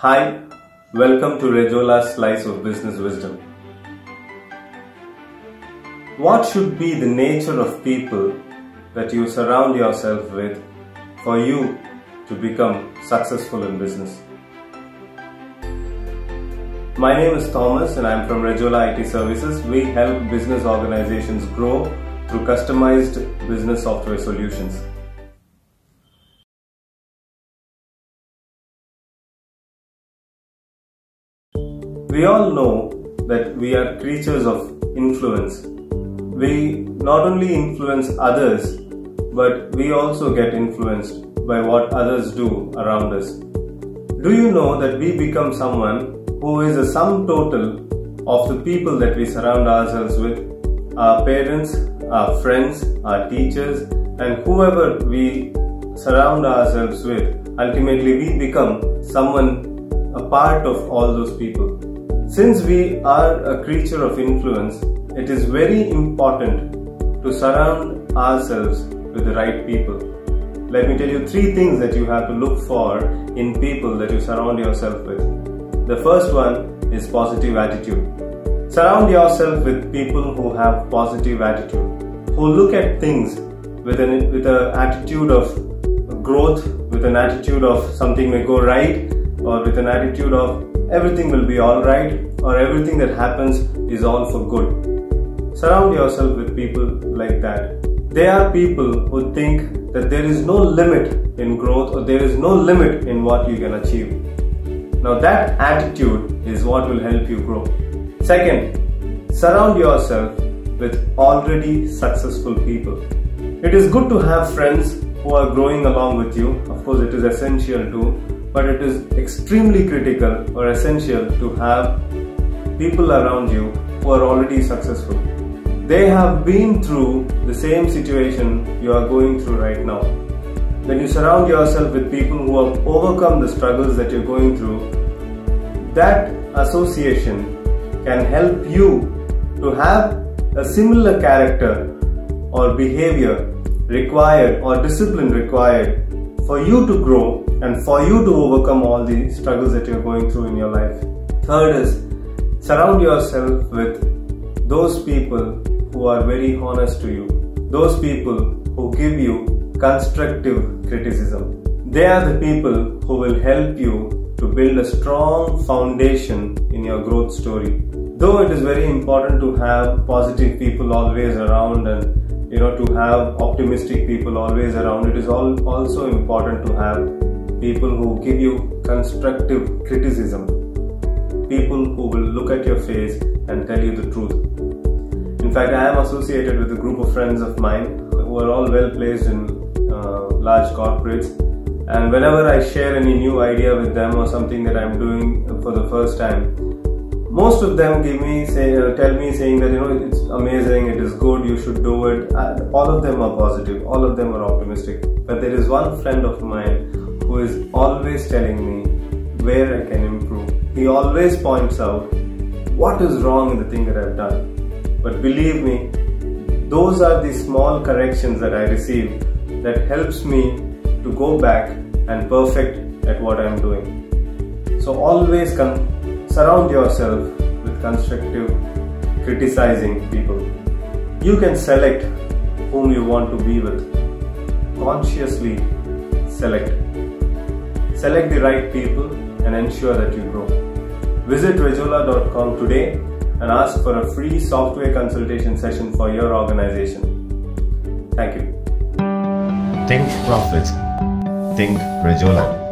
Hi, welcome to Rejola's Slice of Business Wisdom. What should be the nature of people that you surround yourself with for you to become successful in business? My name is Thomas and I am from Regola IT Services. We help business organizations grow through customized business software solutions. We all know that we are creatures of influence. We not only influence others, but we also get influenced by what others do around us. Do you know that we become someone who is a sum total of the people that we surround ourselves with? Our parents, our friends, our teachers, and whoever we surround ourselves with. Ultimately, we become someone, a part of all those people. Since we are a creature of influence, it is very important to surround ourselves with the right people. Let me tell you three things that you have to look for in people that you surround yourself with. The first one is positive attitude. Surround yourself with people who have positive attitude, who look at things with an with an attitude of growth, with an attitude of something may go right, or with an attitude of everything will be alright, or everything that happens is all for good. Surround yourself with people like that. They are people who think that there is no limit in growth or there is no limit in what you can achieve. Now, that attitude is what will help you grow. Second, surround yourself with already successful people. It is good to have friends who are growing along with you. Of course, it is essential to, but it is extremely critical or essential to have people around you who are already successful. They have been through the same situation you are going through right now. When you surround yourself with people who have overcome the struggles that you're going through, that association can help you to have a similar character or behavior required or discipline required for you to grow and for you to overcome all the struggles that you're going through in your life. Third is surround yourself with those people who are very honest to you, those people who give you constructive criticism. They are the people who will help you to build a strong foundation in your growth story. Though it is very important to have positive people always around and you know to have optimistic people always around, it is all also important to have people who give you constructive criticism. People who will look at your face and tell you the truth. In fact, I am associated with a group of friends of mine who are all well placed in uh, large corporates. And whenever I share any new idea with them or something that I'm doing for the first time, most of them give me say uh, tell me saying that you know it's amazing, it is good, you should do it. And all of them are positive, all of them are optimistic. But there is one friend of mine who is always telling me where I can improve. He always points out what is wrong in the thing that I've done. But believe me, those are the small corrections that I receive that helps me to go back and perfect at what I'm doing. So always con- surround yourself with constructive criticizing people. You can select whom you want to be with. Consciously select. Select the right people and ensure that you grow. Visit rejola.com today and ask for a free software consultation session for your organization. Thank you. Think profits. Think Rejola.